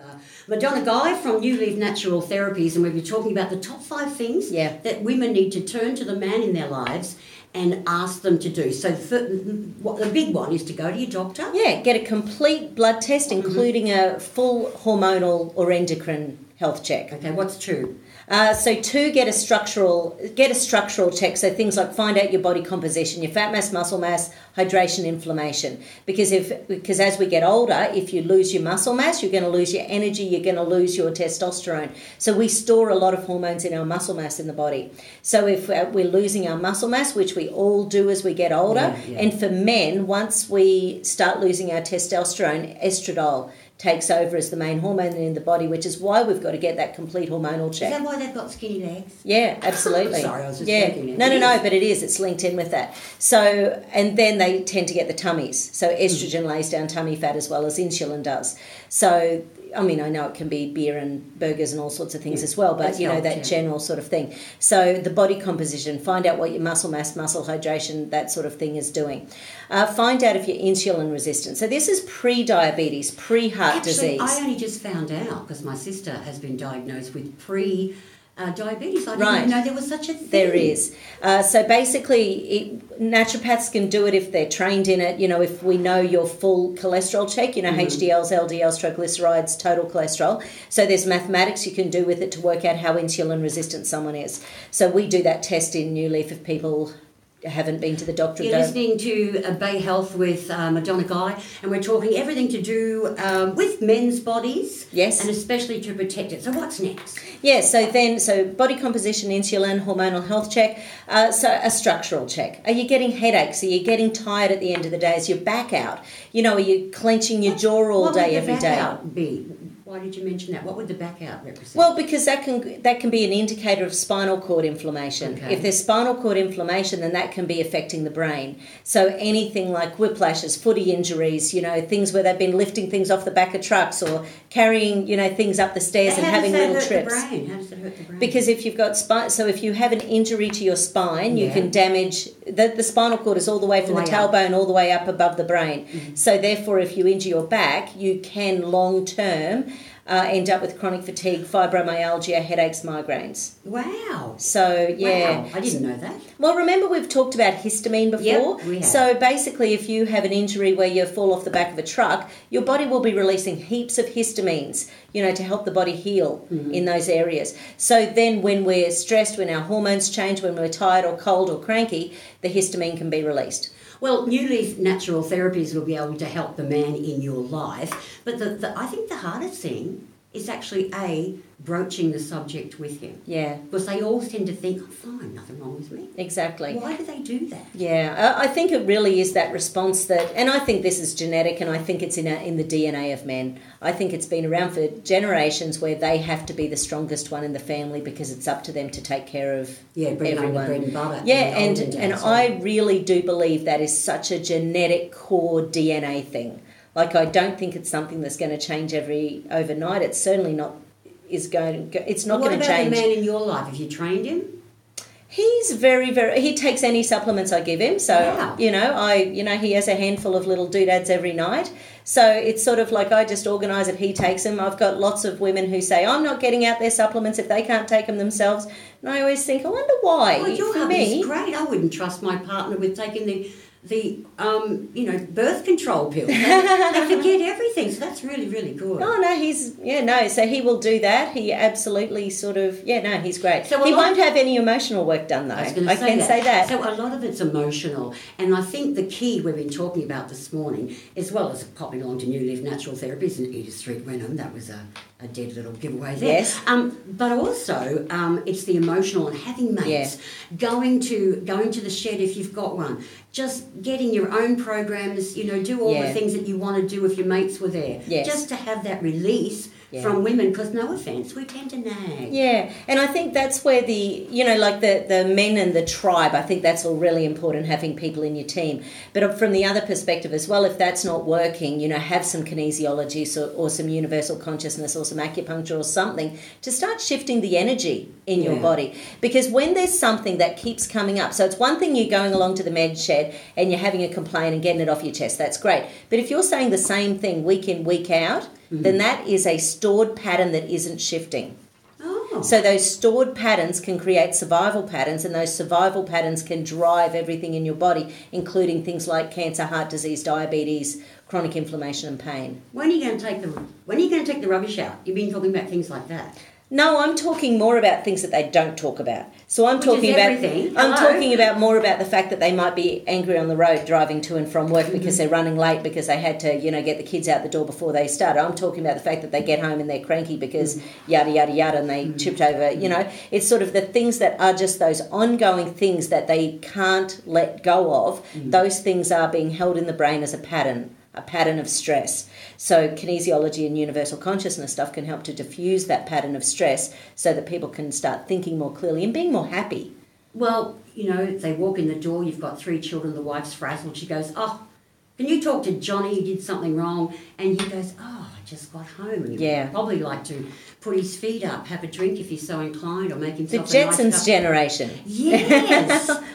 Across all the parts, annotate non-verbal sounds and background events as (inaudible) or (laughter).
Uh, Madonna Guy from New Leaf Natural Therapies, and we'll be talking about the top five things Yeah. that women need to turn to the man in their lives and ask them to do. So, the, what, the big one is to go to your doctor. Yeah, get a complete blood test, including a full hormonal or endocrine health check. Okay, what's true? Uh, so two, get a structural get a structural check. So things like find out your body composition, your fat mass, muscle mass, hydration, inflammation. Because if because as we get older, if you lose your muscle mass, you're going to lose your energy. You're going to lose your testosterone. So we store a lot of hormones in our muscle mass in the body. So if uh, we're losing our muscle mass, which we all do as we get older, Yeah, yeah. and for men, once we start losing our testosterone, estradiol takes over as the main hormone in the body, which is why we've got to get that complete hormonal Is check. that why they've got skinny legs? Yeah, absolutely. (laughs) Sorry, I was just yeah. thinking. No, no, no, but it is. It's linked in with that. So, and then they tend to get the tummies. So, mm. estrogen lays down tummy fat as well as insulin does. So, I mean, I know it can be beer and burgers and all sorts of things Yeah, as well, but you know, that yeah. general sort of thing. So, the body composition, find out what your muscle mass, muscle hydration, that sort of thing is doing. Uh, find out if you're insulin resistant. So, this is pre diabetes, pre heart disease. I only just found out because my sister has been diagnosed with pre uh, diabetes. I didn't Right. know there was such a thing. There is. Uh, so basically, it, naturopaths can do it if they're trained in it. You know, if we know your full cholesterol check, you know, HDLs, LDLs, triglycerides, total cholesterol. So there's mathematics you can do with it to work out how insulin resistant someone is. So we do that test in New Leaf if people haven't been to the doctor. You're listening to uh, Bay Health with uh, Madonna Guy, and we're talking everything to do um, with men's bodies. Yes. And especially to protect it. So, what's next? Yeah, so then, so body composition, insulin, hormonal health check, uh, so a structural check. Are you getting headaches? Are you getting tired at the end of the day? Is your back out? You know, are you clenching your jaw all what day, back day? out be? Why did you mention that? What would the back out represent? Well, because that can that can be an indicator of spinal cord inflammation. Okay. If there's spinal cord inflammation, then that can be affecting the brain. So anything like whiplashes, footy injuries, you know, things where they've been lifting things off the back of trucks or carrying, you know, things up the stairs and How having does that little hurt trips. The brain? How does it hurt the brain? Because if you've got spine, so if you have an injury to your spine, you can damage the, the spinal cord is all the way from Way the up. tailbone all the way up above the brain. Mm-hmm. So therefore, if you injure your back, you can long term uh, end up with chronic fatigue, fibromyalgia, headaches, migraines. wow. So yeah. Wow. I didn't know that. Well, remember we've talked about histamine before. Yep, we have. So basically, if you have an injury where you fall off the back of a truck, your body will be releasing heaps of histamines, you know, to help the body heal Mm-hmm. in those areas. So then, when we're stressed, when our hormones change, when we're tired or cold or cranky, the histamine can be released. Well, New Leaf Natural Therapies will be able to help the man in your life, but the, the, I think the hardest thing is actually a broaching the subject with him Yeah, because they all tend to think, "Oh, fine, nothing wrong with me." exactly. Why do they do that? Yeah, I I think it really is that response that, and I think this is genetic, and I think it's in a, in the DNA of men. I think it's been around for generations where they have to be the strongest one in the family because it's up to them to take care of Yeah, the everyone. bread and butter. Yeah, the and and I really do believe that is such a genetic core DNA thing. Like I don't think it's something that's going to change every overnight. It's certainly not is going. It's not what going to change. What about the man in your life? Have you trained him? He's very, very. He takes any supplements I give him. So Wow. you know, I you know he has a handful of little doodads every night. So it's sort of like I just organise it. He takes them. I've got lots of women who say I'm not getting out their supplements if they can't take them themselves. And I always think, I wonder why. Oh, your For me, great. I wouldn't trust my partner with taking the the um, you know birth control pill. They, they forget everything, so that's really really good. Oh no, he's yeah no. So he will do that. He absolutely sort of yeah no, he's great. So he won't have any emotional work done though. I I, say can that. say that. So a lot of it's emotional, and I think the key we've been talking about this morning, as well as popping along to New Leaf Natural Therapies in Edith Street, Wynnum, that was a, a dead little giveaway there. Yes. Um, but also, um, it's the emotional and having mates, going to going to the shed if you've got one, just getting your own programs. You know, do all Yeah. the things that you want to do if your mates were there. Yes. Just to have that release Yeah. from women, because no offence, we tend to nag. Yeah, and I think that's where the you know like the the men and the tribe. I think that's all really important having people in your team. But from the other perspective as well, if that's not working, you know, have some kinesiology so, or some universal consciousness or some acupuncture or something to start shifting the energy in your body. Because when there's something that keeps coming up, so it's one thing you're going along to the med shed and you're having a complaint and getting it off your chest. That's great. But if you're saying the same thing week in week out Mm. then that is a stored pattern that isn't shifting. Oh. So those stored patterns can create survival patterns, and those survival patterns can drive everything in your body, including things like cancer, heart disease, diabetes, chronic inflammation, and pain. when are you going to take the When are you going to take the rubbish out? You've been talking about things like that. No, I'm talking more about things that they don't talk about. So I'm Which talking about everything. I'm Hello? talking about more about the fact that they might be angry on the road driving to and from work Mm-hmm. because they're running late because they had to, you know, get the kids out the door before they start. I'm talking about the fact that they get home and they're cranky because Mm-hmm. yada yada yada and they chipped over, you know. It's sort of the things that are just those ongoing things that they can't let go of. Mm. Those things are being held in the brain as a pattern a pattern of stress. So, kinesiology and universal consciousness stuff can help to diffuse that pattern of stress so that people can start thinking more clearly and being more happy. Well, you know, they walk in the door, you've got three children, the wife's frazzled. She goes, Oh, can you talk to Johnny? He did something wrong. And he goes, Oh, I just got home. And Yeah. probably like to put his feet up, have a drink if he's so inclined, or make The himself a nice Jetsons cup- generation. Yes. (laughs)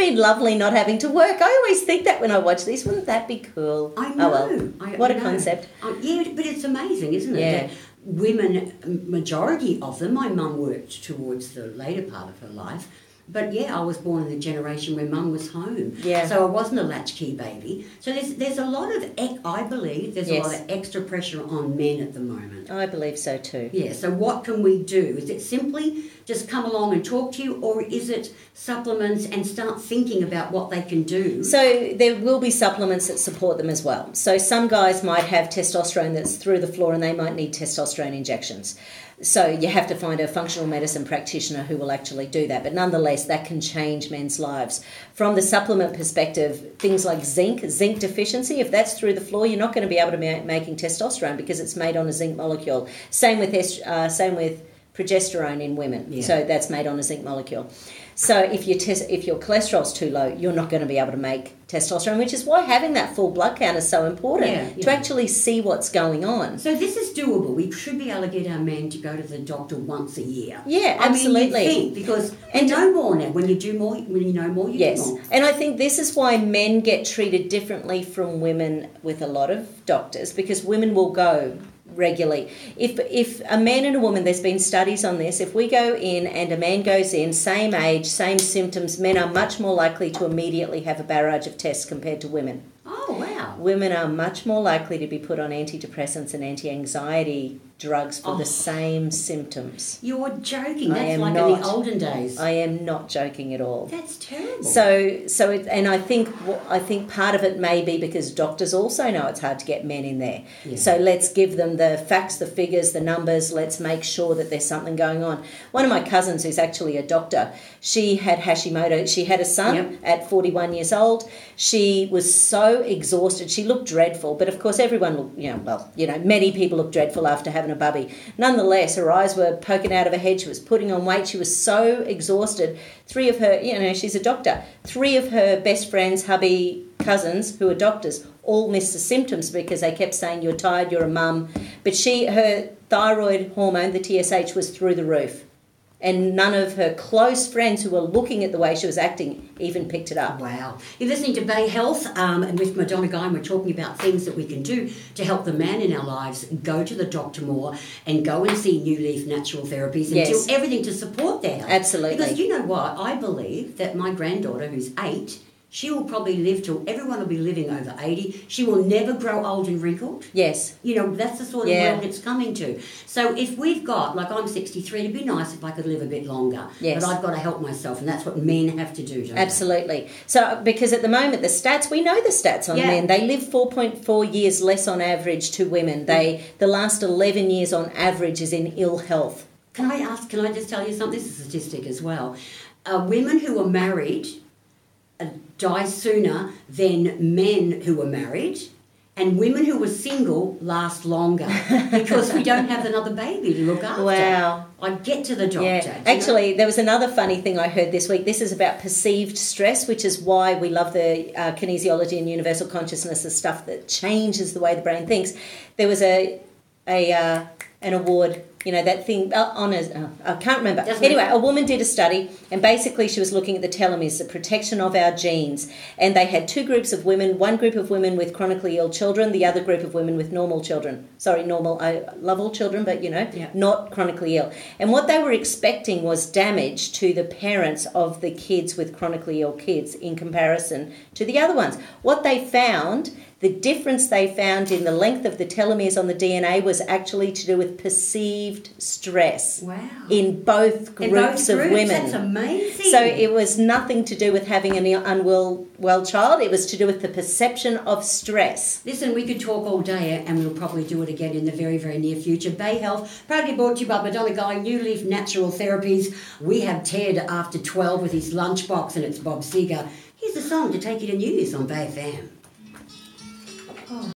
Wouldn't that have been lovely not having to work? I always think that when I watch these. Wouldn't that be cool? I know. Oh well. I, what I a know. concept. Um, yeah, but it's amazing, isn't it? Yeah. That women, majority of them, my mum worked towards the later part of her life. But yeah, I was born in the generation where mum was home. Yeah. So I wasn't a latchkey baby. So there's there's a lot of, ec- I believe, there's a lot of extra pressure on men at the moment. I believe so too. Yeah, so what can we do? Is it simply just come along and talk to you, or is it supplements and start thinking about what they can do? So there will be supplements that support them as well. So some guys might have testosterone that's through the floor and they might need testosterone injections. So you have to find a functional medicine practitioner who will actually do that. But nonetheless, that can change men's lives. From the supplement perspective, things like zinc, zinc deficiency, if that's through the floor, you're not going to be able to be making testosterone because it's made on a zinc molecule. Same with uh, same with progesterone in women. Yeah. So that's made on a zinc molecule. So if your tes- if your cholesterol's too low, you're not going to be able to make testosterone, which is why having that full blood count is so important Yeah, to actually see what's going on. So this is doable. We should be able to get our men to go to the doctor once a year. Yeah, I mean, absolutely. you think because And- know more now. When you do more, when you know more, you Yes, do more. and I think this is why men get treated differently from women with a lot of doctors because women will go regularly. If if a man and a woman, there's been studies on this. If we go in and a man goes in, same age, same symptoms, men are much more likely to immediately have a barrage of tests compared to women. Oh wow! Women are much more likely to be put on antidepressants and anti-anxiety drugs for Oh. the same symptoms. You're joking. That's like in the olden days. I am not joking at all. That's terrible. So, so it, and I think I think part of it may be because doctors also know it's hard to get men in there. Yeah. So let's give them the facts, the figures, the numbers. Let's make sure that there's something going on. One of my cousins, who's actually a doctor, she had Hashimoto. She had a son Yep. at 41 years old. She was so exhausted. She looked dreadful, but of course, everyone, look, you know, well, you know, many people look dreadful after having a bubby. Nonetheless, her eyes were poking out of her head. She was putting on weight. She was so exhausted. Three of her, you know, she's a doctor. Three of her best friends, hubby, cousins, who are doctors, all missed the symptoms because they kept saying you're tired, you're a mum. But she, her thyroid hormone, the TSH, was through the roof. And none of her close friends who were looking at the way she was acting even picked it up. Wow. You're listening to Bay Health um, and with Madonna Guy, and we're talking about things that we can do to help the man in our lives go to the doctor more and go and see New Leaf Natural Therapies and Yes. do everything to support their health. Absolutely. Because you know what? I believe that my granddaughter, who's eight, she will probably live till everyone will be living over 80. She will never grow old and wrinkled. Yes. You know, that's the sort of Yeah. world it's coming to. So if we've got, like I'm 63, it'd be nice if I could live a bit longer. Yes. But I've got to help myself, and that's what men have to do, don't they? Absolutely. So, because at the moment, the stats, we know the stats on Yeah. men. They live 4.4 years less on average to women. They The last 11 years on average is in ill health. Can I ask, can I just tell you something? This is a statistic as well. Uh, women who are married uh, die sooner than men who were married, and women who were single last longer (laughs) because we don't have another baby to look after. Wow. I get to the doctor. Yeah, you know? actually, there was another funny thing I heard this week. This is about perceived stress, which is why we love the uh, kinesiology and universal consciousness, the stuff that changes the way the brain thinks. There was a a uh, an award you know that thing uh, on a, uh, I can't remember. Doesn't anyway, matter. a woman did a study, and basically she was looking at the telomeres, the protection of our genes, and they had two groups of women. One group of women with chronically ill children, the other group of women with normal children. Sorry, normal. I love all children, but you know, Yeah. not chronically ill. And what they were expecting was damage to the parents of the kids with chronically ill kids in comparison to the other ones. What they found, the difference they found in the length of the telomeres on the DNA was actually to do with perceived stress Wow. in both In groups both of groups, women. That's amazing. So it was nothing to do with having an unwell well child. It was to do with the perception of stress. Listen, we could talk all day eh, and we'll probably do it again in the very, very near future. Bay Health, proudly brought to you by Madonna Guy, New Leaf Natural Therapies. We have Ted after 12 with his lunchbox and it's Bob Seger. Here's a song to take you to news on Bay FM.